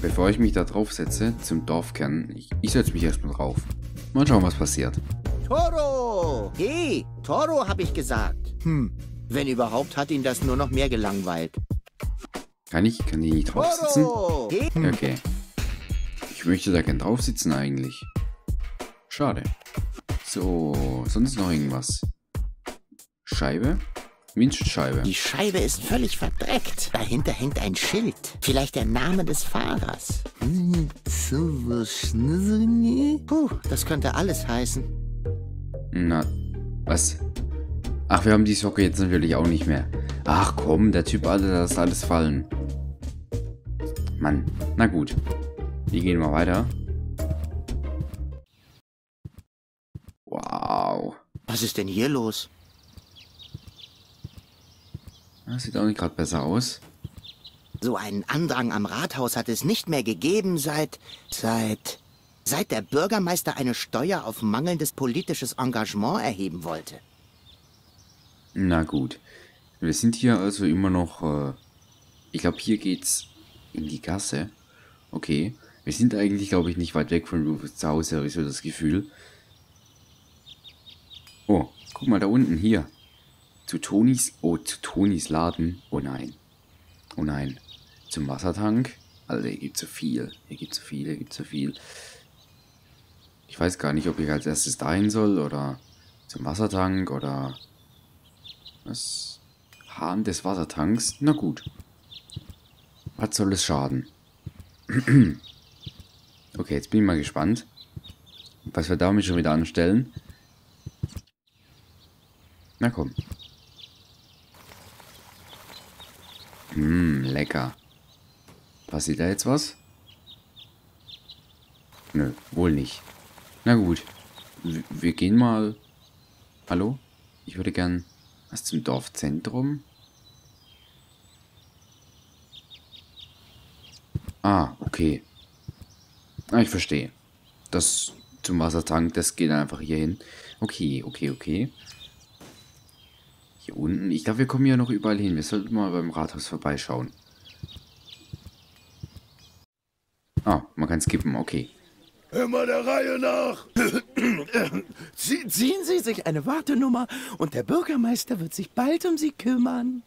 bevor ich mich da drauf setze, zum Dorfkern, ich, ich setze mich erstmal drauf. Mal schauen, was passiert. Toro! Hey, Toro, hab ich gesagt. Hm, wenn überhaupt, hat ihn das nur noch mehr gelangweilt. Kann ich, kann ich nicht drauf sitzen? Toro! Hey. Okay. Ich möchte da gern drauf sitzen eigentlich. Schade. So, sonst noch irgendwas? Scheibe? Windschutzscheibe. Die Scheibe ist völlig verdreckt. Dahinter hängt ein Schild. Vielleicht der Name des Fahrers. Puh, das könnte alles heißen. Na, was? Ach, wir haben die Socke jetzt natürlich auch nicht mehr. Ach komm, der Typ hatte das alles fallen. Mann, na gut. Wir gehen mal weiter. Wow. Was ist denn hier los? Das sieht auch nicht gerade besser aus. So einen Andrang am Rathaus hat es nicht mehr gegeben seit... seit... seit der Bürgermeister eine Steuer auf mangelndes politisches Engagement erheben wollte. Na gut. Wir sind hier also immer noch... Äh, ich glaube, hier geht's in die Gasse. Okay. Wir sind eigentlich, glaube ich, nicht weit weg von Rufus zu Hause, habe ich so das Gefühl. Oh, guck mal da unten, hier. Zu Tonis... Oh, zu Tonis Laden. Oh nein. Oh nein. Zum Wassertank. Also hier gibt so viel. Hier gibt so viel, hier gibt so viel. Ich weiß gar nicht, ob ich als erstes dahin soll oder zum Wassertank oder... Was? Hahn des Wassertanks? Na gut. Was soll es schaden? okay, jetzt bin ich mal gespannt, was wir damit schon wieder anstellen. Na komm. Hm, lecker. Passiert da jetzt was? Nö, wohl nicht. Na gut. Wir gehen mal... Hallo? Ich würde gern... Was zum Dorfzentrum? Ah, okay. Ah, ich verstehe. Das zum Wassertank, das geht einfach hier hin. Okay, okay, okay. Hier unten. Ich glaube, wir kommen ja noch überall hin. Wir sollten mal beim Rathaus vorbeischauen. Ah, man kann skippen, okay. Immer der Reihe nach. Sie, ziehen Sie sich eine Wartenummer und der Bürgermeister wird sich bald um Sie kümmern.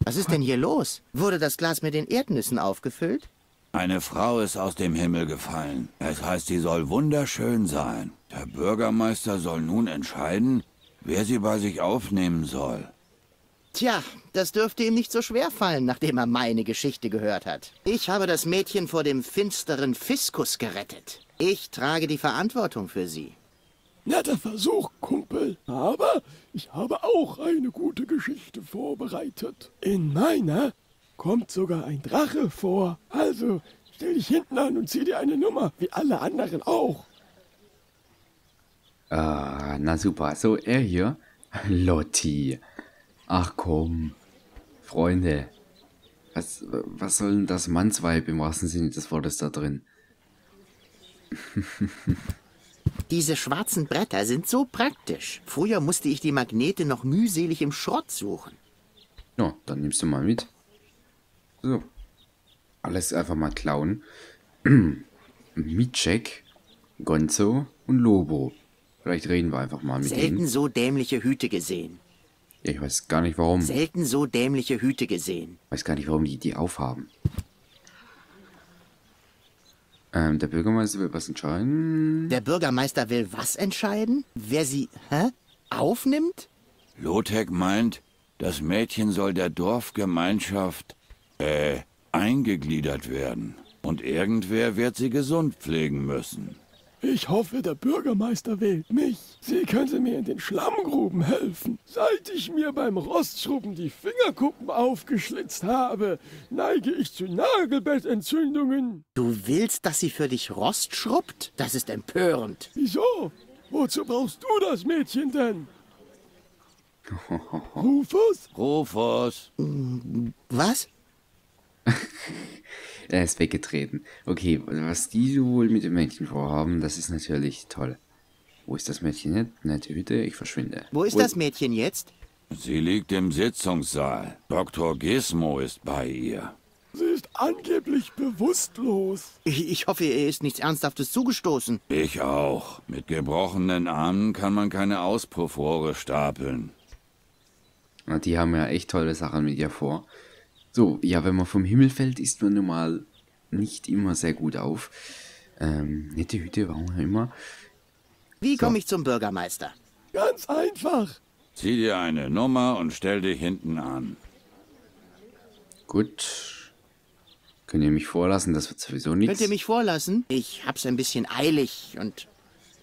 Was ist denn hier los? Wurde das Glas mit den Erdnüssen aufgefüllt? Eine Frau ist aus dem Himmel gefallen. Es heißt, sie soll wunderschön sein. Der Bürgermeister soll nun entscheiden, wer sie bei sich aufnehmen soll. Tja, das dürfte ihm nicht so schwer fallen, nachdem er meine Geschichte gehört hat. Ich habe das Mädchen vor dem finsteren Fiskus gerettet. Ich trage die Verantwortung für sie. Netter Versuch, Kumpel. Aber ich habe auch eine gute Geschichte vorbereitet. In meiner kommt sogar ein Drache vor. Also stell dich hinten an und zieh dir eine Nummer, wie alle anderen auch. Ah, na super. So, er hier. Lotti. Ach komm. Freunde. Was, was soll denn das Mannsweib im wahrsten Sinne des Wortes da drin? Diese schwarzen Bretter sind so praktisch. Früher musste ich die Magnete noch mühselig im Schrott suchen. Ja, dann nimmst du mal mit. So. Alles einfach mal klauen. Mitschek, Gonzo und Lobo. Vielleicht reden wir einfach mal mit Selten denen. so dämliche Hüte gesehen. Ja, ich weiß gar nicht warum. Selten so dämliche Hüte gesehen. weiß gar nicht, warum die die aufhaben. Ähm, der Bürgermeister will was entscheiden. Der Bürgermeister will was entscheiden? Wer sie, hä? Aufnimmt? Lothek meint, das Mädchen soll der Dorfgemeinschaft, äh, eingegliedert werden. Und irgendwer wird sie gesund pflegen müssen. Ich hoffe, der Bürgermeister wählt mich. Sie könnte mir in den Schlammgruben helfen. Seit ich mir beim Rostschrubben die Fingerkuppen aufgeschlitzt habe, neige ich zu Nagelbettentzündungen. Du willst, dass sie für dich Rost schrubbt? Das ist empörend. Wieso? Wozu brauchst du das Mädchen denn? Rufus? Rufus, Was? Er ist weggetreten. Okay, was die wohl mit dem Mädchen vorhaben, das ist natürlich toll. Wo ist das Mädchen jetzt? Nette Hütte, ich verschwinde. Wo ist das Mädchen jetzt? sie liegt im Sitzungssaal. Dr. Gizmo ist bei ihr. Sie ist angeblich bewusstlos. Ich, ich hoffe, ihr ist nichts Ernsthaftes zugestoßen. Ich auch. Mit gebrochenen Armen kann man keine Auspuffrohre stapeln. Die haben ja echt tolle Sachen mit ihr vor. So, ja, wenn man vom Himmel fällt, ist man nun mal nicht immer sehr gut auf. Ähm, nette Hüte, warum auch immer. Wie So. komme ich zum Bürgermeister? Ganz einfach. Zieh dir eine Nummer und stell dich hinten an. Gut. Könnt ihr mich vorlassen, das wird sowieso Könnt nichts. ihr mich vorlassen? Ich hab's ein bisschen eilig und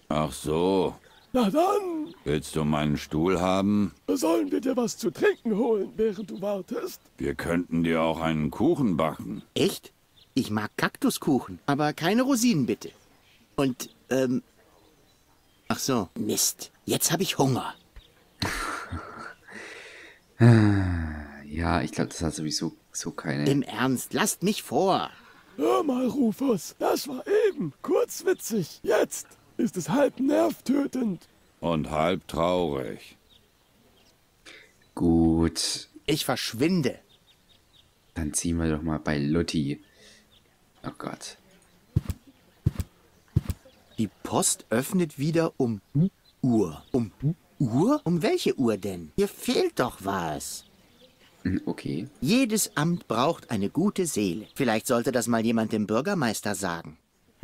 Ach so. Na dann, Willst du meinen Stuhl haben? sollen wir dir was zu trinken holen, während du wartest? Wir könnten dir auch einen Kuchen backen. echt? Ich mag Kaktuskuchen, aber keine Rosinen bitte. Und, ähm. Ach so, Mist. Jetzt habe ich Hunger. Ja, ich glaube, das hat sowieso so keine. Im Ernst, lasst mich vor. Hör mal, Rufus, das war eben kurz witzig. Jetzt ist es halb nervtötend. Und halb traurig. Gut, Ich verschwinde. dann ziehen wir doch mal bei Lotti. Oh Gott. Die Post öffnet wieder um Uhr. Um Uhr? Um welche Uhr denn? Hier fehlt doch was. Hm, Okay. Jedes Amt braucht eine gute Seele. Vielleicht sollte das mal jemand dem Bürgermeister sagen.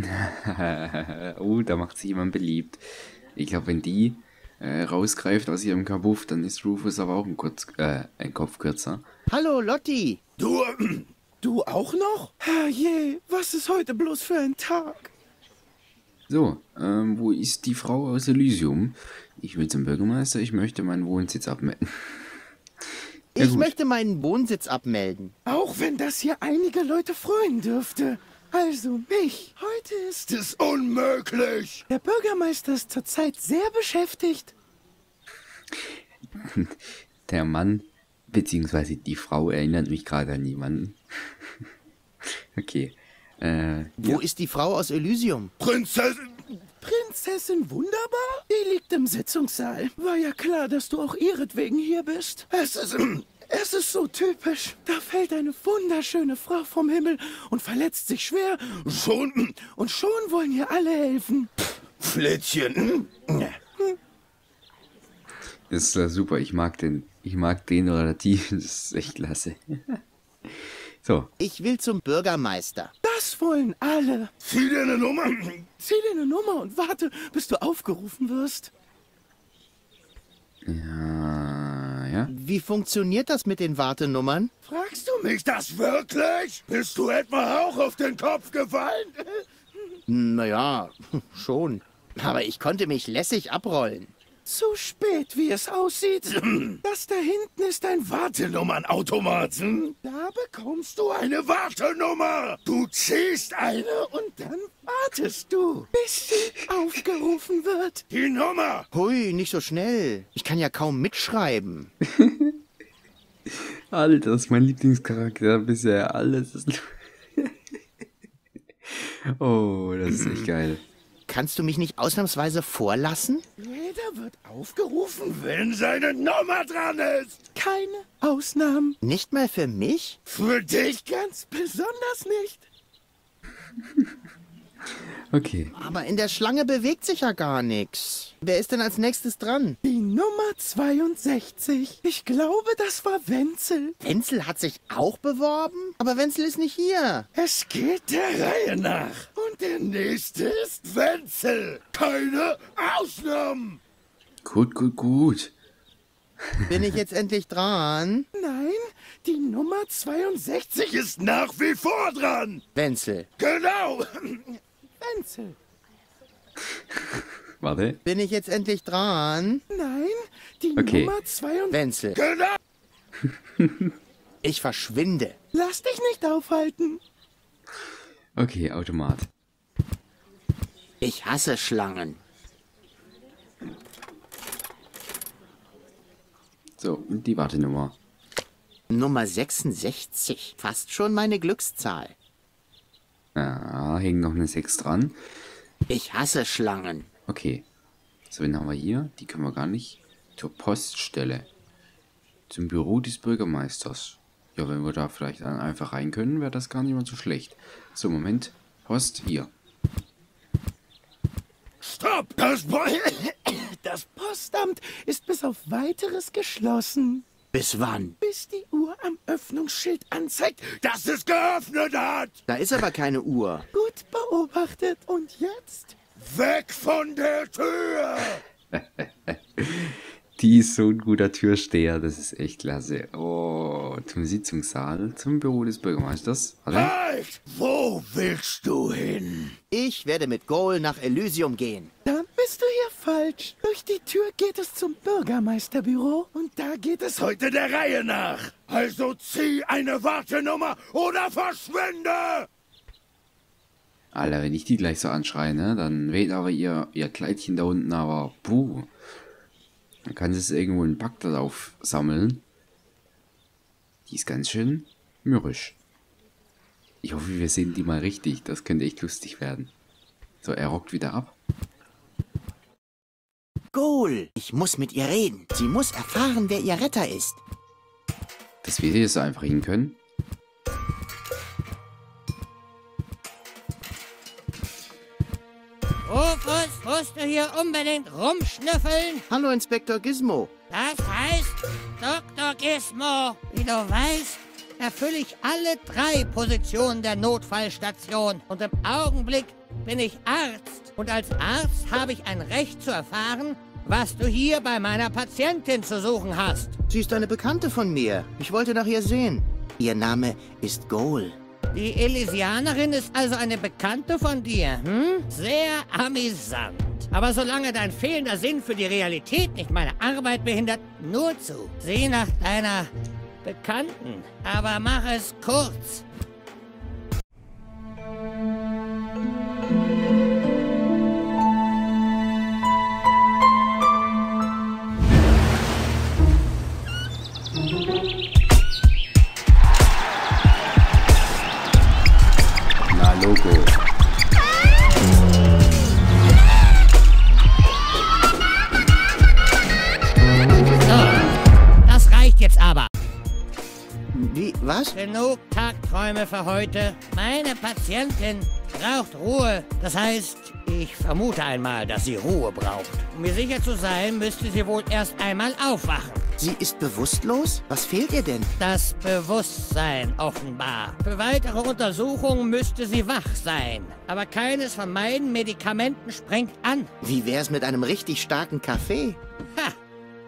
oh, da macht sich jemand beliebt. Ich glaube, wenn die äh, rausgreift aus ihrem Kabuff, dann ist Rufus aber auch ein, kurz, äh, ein Kopf kürzer. Hallo, Lotti. Du, du auch noch? Herrje, was ist heute bloß für ein Tag? So, ähm, wo ist die Frau aus Elysium? Ich will zum Bürgermeister, ich möchte meinen Wohnsitz abmelden. Ja, ich möchte meinen Wohnsitz abmelden. Auch wenn das hier einige Leute freuen dürfte. Also mich. Heute ist es unmöglich. Der Bürgermeister ist zurzeit sehr beschäftigt. Der Mann, beziehungsweise die Frau, erinnert mich gerade an jemanden. okay. Äh, Wo ist die Frau aus Elysium? Prinzessin. Prinzessin Wunderbar? Die liegt im Sitzungssaal. War ja klar, dass du auch ihretwegen hier bist. Es ist. Es ist so typisch. Da fällt eine wunderschöne Frau vom Himmel und verletzt sich schwer. Schon. Und schon wollen ihr alle helfen. Flittchen. das ist äh, super, ich mag den. Ich mag den relativ, das ist echt klasse. so, Ich will zum Bürgermeister. Das wollen alle. Zieh dir eine Nummer. Zieh dir eine Nummer und warte, bis du aufgerufen wirst. ja, ja. Wie funktioniert das mit den Wartenummern? Fragst du mich das wirklich? Bist du etwa auch auf den Kopf gefallen? Naja, schon. Aber ich konnte mich lässig abrollen. Zu spät, wie es aussieht. Das da hinten ist ein Wartenummernautomaten. Da bekommst du eine Wartenummer. Du ziehst eine und dann wartest du, bis sie aufgerufen wird. Die Nummer. Hui, nicht so schnell. Ich kann ja kaum mitschreiben. Alter, das ist mein Lieblingscharakter bisher. Alles ist. oh, das ist echt geil. Kannst du mich nicht ausnahmsweise vorlassen? Jeder wird aufgerufen, wenn seine Nummer dran ist. Keine Ausnahmen. Nicht mal für mich? Für dich ganz besonders nicht. Okay. Aber in der Schlange bewegt sich ja gar nichts. Wer ist denn als nächstes dran? Die Nummer 62. Ich glaube, das war Wenzel. Wenzel hat sich auch beworben? Aber Wenzel ist nicht hier. Es geht der Reihe nach. Und der nächste ist Wenzel. Keine Ausnahmen. Gut, gut, gut. Bin ich jetzt endlich dran? Nein, die Nummer 62 ist nach wie vor dran. Wenzel. Genau. Wenzel. Warte. Bin ich jetzt endlich dran? Nein, die Okay. Nummer 62. Wenzel. Genau. Ich verschwinde. Lass dich nicht aufhalten. Okay, Automat. Ich hasse Schlangen. So, und die Wartenummer. Nummer 66. Fast schon meine Glückszahl. Ja, hängt noch eine 6 dran. Ich hasse Schlangen. Okay. So, wen haben wir hier? Die können wir gar nicht. Zur Poststelle. Zum Büro des Bürgermeisters. Ja, wenn wir da vielleicht dann einfach rein können, wäre das gar nicht mal so schlecht. So, Moment. Post, hier. Stopp! Das Postamt ist bis auf weiteres geschlossen. Bis wann? Bis die Uhr am Öffnungsschild anzeigt, dass es geöffnet hat. Da ist aber keine Uhr. Gut beobachtet. Und jetzt? Weg von der Tür! Die ist so ein guter Türsteher, das ist echt klasse. Oh, zum Sitzungssaal, zum Büro des Bürgermeisters. Warte. Halt! Wo willst du hin? Ich werde mit Goal nach Elysium gehen. Dann bist du hier falsch. Durch die Tür geht es zum Bürgermeisterbüro und da geht es heute der Reihe nach. Also zieh eine Wartenummer oder verschwinde! Alter, wenn ich die gleich so anschreie, ne, dann weht aber ihr, ihr Kleidchen da unten, aber puh. Dann kann sie es irgendwo in Bagdad aufsammeln. Die ist ganz schön mürrisch. Ich hoffe, wir sehen die mal richtig. Das könnte echt lustig werden. So, er rockt wieder ab. Goal, ich muss mit ihr reden. Sie muss erfahren, wer ihr Retter ist. Dass wir hier so einfach hin können. Rufus, musst du hier unbedingt rumschnüffeln? Hallo, Inspektor Gizmo. Das heißt, Dr. Gizmo, wie du weißt, erfülle ich alle drei Positionen der Notfallstation. Und im Augenblick bin ich Arzt. Und als Arzt habe ich ein Recht zu erfahren, was du hier bei meiner Patientin zu suchen hast. Sie ist eine Bekannte von mir. Ich wollte nach ihr sehen. Ihr Name ist Goal. Die Elysianerin ist also eine Bekannte von dir, hm? Sehr amüsant. Aber solange dein fehlender Sinn für die Realität nicht meine Arbeit behindert, nur zu. Sieh nach deiner Bekannten, aber mach es kurz. Tagträume für heute. Meine Patientin braucht Ruhe. Das heißt, ich vermute einmal, dass sie Ruhe braucht. Um mir sicher zu sein, müsste sie wohl erst einmal aufwachen. Sie ist bewusstlos? Was fehlt ihr denn? Das Bewusstsein offenbar. Für weitere Untersuchungen müsste sie wach sein. Aber keines von meinen Medikamenten springt an. Wie wär's mit einem richtig starken Kaffee? Ha!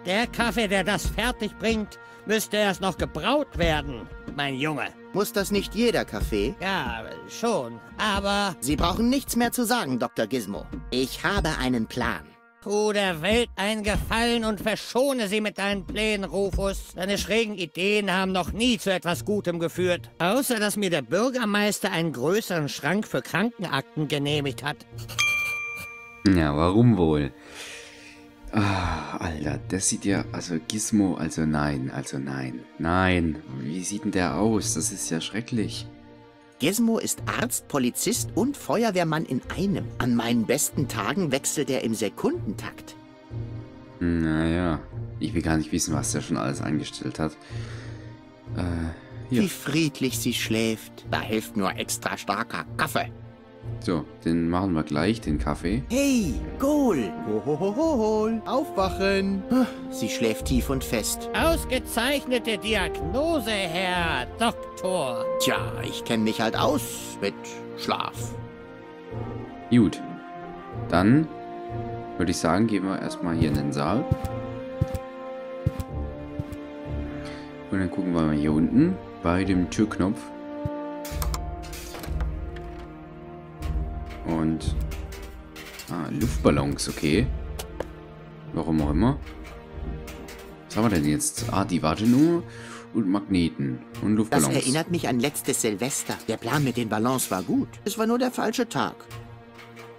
Der Kaffee, der das fertig bringt, müsste erst noch gebraut werden, mein Junge. Muss das nicht jeder Kaffee? Ja, schon. Aber Sie brauchen nichts mehr zu sagen, Dr. Gizmo. Ich habe einen Plan. tu der Welt einen Gefallen und verschone sie mit deinen Plänen, Rufus. Deine schrägen Ideen haben noch nie zu etwas Gutem geführt. Außer, dass mir der Bürgermeister einen größeren Schrank für Krankenakten genehmigt hat. Ja, warum wohl? Ah, Alter, das sieht ja, also Gizmo, also nein, also nein, nein. Wie sieht denn der aus? Das ist ja schrecklich. Gizmo ist Arzt, Polizist und Feuerwehrmann in einem. An meinen besten Tagen wechselt er im Sekundentakt. Naja, ich will gar nicht wissen, was der schon alles angestellt hat. Äh, Wie hier. friedlich sie schläft. Da hilft nur extra starker Kaffee. So, den machen wir gleich, den Kaffee. Hey, Goal! Hohohohol! Aufwachen! Ah, Sie schläft tief und fest. Ausgezeichnete Diagnose, Herr Doktor. Tja, ich kenne mich halt aus mit Schlaf. Gut. Dann würde ich sagen, gehen wir erstmal hier in den Saal. Und dann gucken wir mal hier unten bei dem Türknopf. Und ah, Luftballons, okay. Warum auch immer. Was haben wir denn jetzt? Ah, die Wartenummer und Magneten und Das Luftballons. erinnert mich an letztes Silvester. Der Plan mit den Ballons war gut. Es war nur der falsche Tag.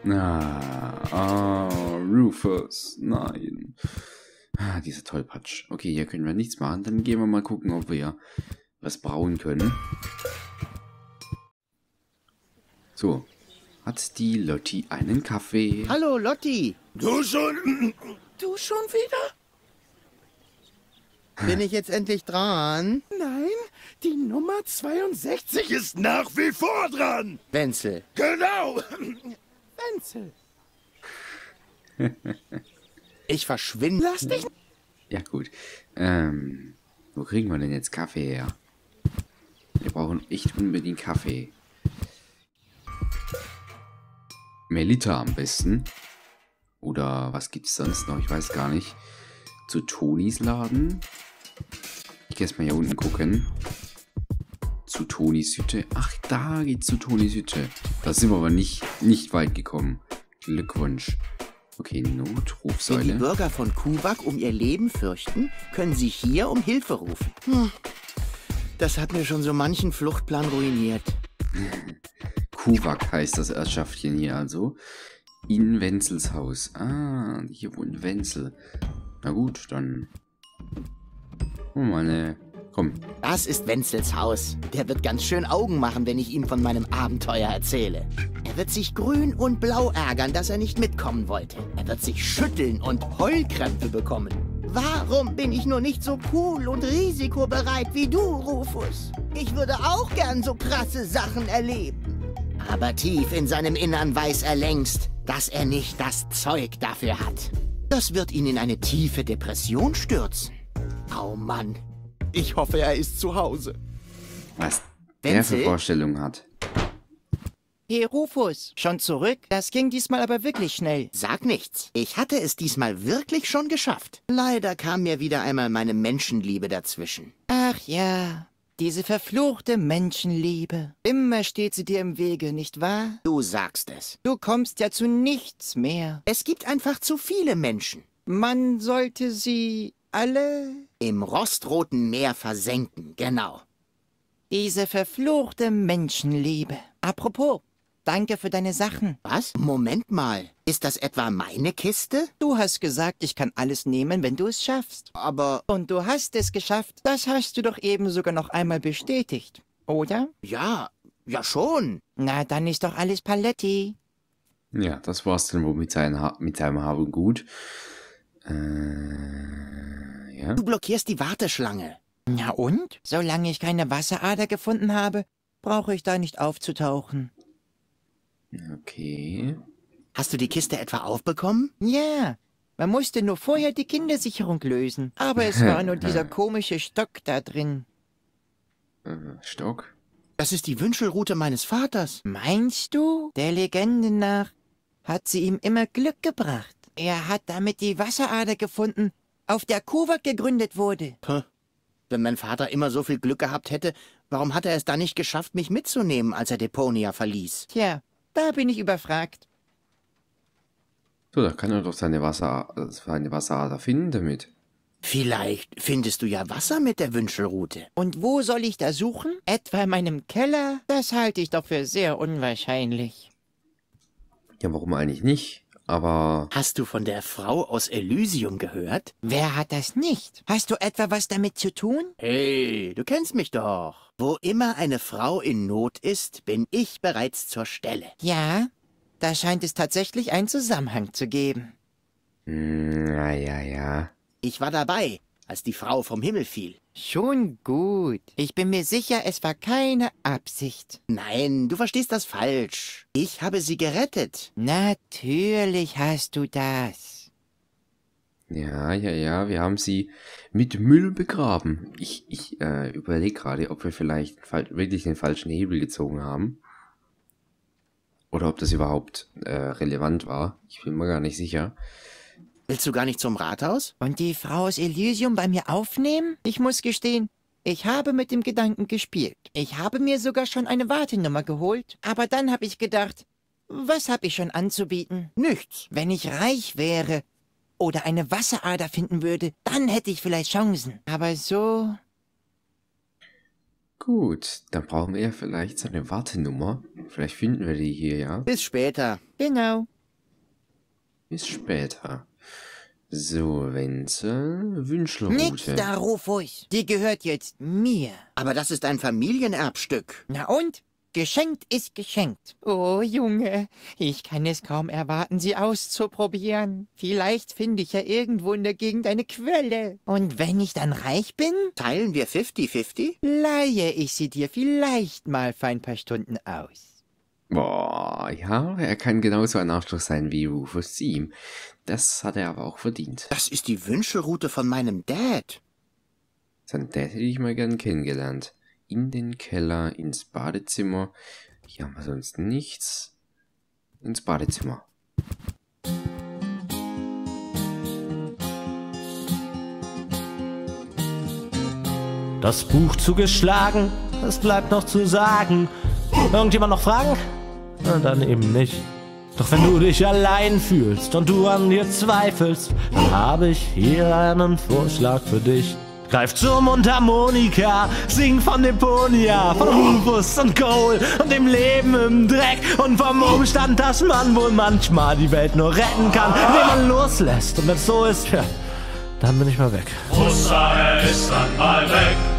Ah, ah, Rufus, nein. Ah, dieser Tollpatsch. Okay, hier können wir nichts machen. Dann gehen wir mal gucken, ob wir was brauen können. So, hat die Lotti einen Kaffee? Hallo, Lotti. Du schon. Du schon wieder? Bin ich jetzt endlich dran? Nein, die Nummer 62 ist nach wie vor dran. Wenzel. Genau. Wenzel, Ich verschwinde. lass dich Ja, gut. Ähm, wo kriegen wir denn jetzt Kaffee her? Wir brauchen echt unbedingt Kaffee. Melita am besten. Oder was gibt's sonst noch? Ich weiß gar nicht. Zu Tonis Laden. Ich geh erst mal hier unten gucken. Zu Tonis Hütte. Ach, da geht's zu Tonis Hütte. Da sind wir aber nicht, nicht weit gekommen. Glückwunsch. Okay, Wenn die Notrufsäule. Bürger von Kubak um ihr Leben fürchten, können sie hier um Hilfe rufen. Hm. Das hat mir schon so manchen Fluchtplan ruiniert. Kuwak heißt das Erschaftchen hier also. In Wenzels Haus. Ah, hier wohnt Wenzel. Na gut, dann. Oh, meine. Komm. Das ist Wenzels Haus. Der wird ganz schön Augen machen, wenn ich ihm von meinem Abenteuer erzähle. Er wird sich grün und blau ärgern, dass er nicht mitkommen wollte. Er wird sich schütteln und Heulkrämpfe bekommen. Warum bin ich nur nicht so cool und risikobereit wie du, Rufus? Ich würde auch gern so krasse Sachen erleben. Aber tief in seinem Innern weiß er längst, dass er nicht das Zeug dafür hat. Das wird ihn in eine tiefe Depression stürzen. Oh Mann. Ich hoffe, er ist zu Hause. Was der für Wenzel? Vorstellungen hat. Hey Rufus, schon zurück? Das ging diesmal aber wirklich schnell. Sag nichts. Ich hatte es diesmal wirklich schon geschafft. Leider kam mir wieder einmal meine Menschenliebe dazwischen. Ach ja, diese verfluchte Menschenliebe. Immer steht sie dir im Wege, nicht wahr? Du sagst es. Du kommst ja zu nichts mehr. Es gibt einfach zu viele Menschen. Man sollte sie alle... Im rostroten Meer versenken, genau. Diese verfluchte Menschenliebe. Apropos, danke für deine Sachen. Was? Moment mal. Ist das etwa meine Kiste? Du hast gesagt, ich kann alles nehmen, wenn du es schaffst. Aber Und du hast es geschafft. Das hast du doch eben sogar noch einmal bestätigt. Oder? ja, ja schon. Na, dann ist doch alles Paletti. Ja, das war's dann wohl mit, ha mit seinem Hab und Gut. Äh, ja. Du blockierst die Warteschlange. Na und? Solange ich keine Wasserader gefunden habe, brauche ich da nicht aufzutauchen. Okay. Hast du die Kiste etwa aufbekommen? Ja, man musste nur vorher die Kindersicherung lösen. Aber es war nur dieser komische Stock da drin. Äh, Stock. Das ist die Wünschelrute meines Vaters. Meinst du? Der Legende nach hat sie ihm immer Glück gebracht. Er hat damit die Wasserader gefunden, auf der Kuwak gegründet wurde. Puh. Wenn mein Vater immer so viel Glück gehabt hätte, warum hat er es dann nicht geschafft, mich mitzunehmen, als er Deponia verließ? Tja, da bin ich überfragt. So, da kann er doch seine, Wasser, seine Wasserader finden damit. Vielleicht findest du ja Wasser mit der Wünschelrute. Und wo soll ich da suchen? Etwa in meinem Keller? Das halte ich doch für sehr unwahrscheinlich. Ja, warum eigentlich nicht? Aber Hast du von der Frau aus Elysium gehört? Wer hat das nicht? Hast du etwa was damit zu tun? Hey, du kennst mich doch. Wo immer eine Frau in Not ist, bin ich bereits zur Stelle. Ja, da scheint es tatsächlich einen Zusammenhang zu geben. Hm, na ja, ja. Ich war dabei, als die Frau vom Himmel fiel. Schon gut. Ich bin mir sicher, es war keine Absicht. Nein, du verstehst das falsch. Ich habe sie gerettet. Natürlich hast du das. Ja, ja, ja, wir haben sie mit Müll begraben. Ich, ich äh, überlege gerade, ob wir vielleicht wirklich den falschen Hebel gezogen haben. Oder ob das überhaupt äh, relevant war. Ich bin mir gar nicht sicher. Willst du gar nicht zum Rathaus? Und die Frau aus Elysium bei mir aufnehmen? Ich muss gestehen, ich habe mit dem Gedanken gespielt. Ich habe mir sogar schon eine Wartenummer geholt. Aber dann habe ich gedacht, was habe ich schon anzubieten? Nichts. Wenn ich reich wäre oder eine Wasserader finden würde, dann hätte ich vielleicht Chancen. Aber so, Gut, dann brauchen wir ja vielleicht seine Wartenummer. Vielleicht finden wir die hier, ja. Bis später. genau. Bis später. So, Wenzel, Wünschelrute. Nix da, Rufus. Die gehört jetzt mir. Aber das ist ein Familienerbstück. Na und? Geschenkt ist geschenkt. Oh, Junge, ich kann es kaum erwarten, sie auszuprobieren. Vielleicht finde ich ja irgendwo in der Gegend eine Quelle. Und wenn ich dann reich bin, Teilen wir 50-50? leihe ich sie dir vielleicht mal für ein paar Stunden aus. Boah, ja, er kann genauso ein Arschloch sein wie Rufus Seam. Das hat er aber auch verdient. Das ist die Wünschelroute von meinem Dad. Seinen Dad hätte ich mal gern kennengelernt. In den Keller, ins Badezimmer. Hier haben wir sonst nichts. Ins Badezimmer. Das Buch zugeschlagen, es bleibt noch zu sagen. Irgendjemand noch Fragen? Na, dann eben nicht. Doch wenn du dich allein fühlst und du an dir zweifelst, dann habe ich hier einen Vorschlag für dich. Greif zur Mundharmonika, sing von Deponia, von Rufus und Cole und dem Leben im Dreck und vom Umstand, dass man wohl manchmal die Welt nur retten kann, wenn man loslässt. Und wenn es so ist, ja, dann bin ich mal weg. Oster ist dann mal weg.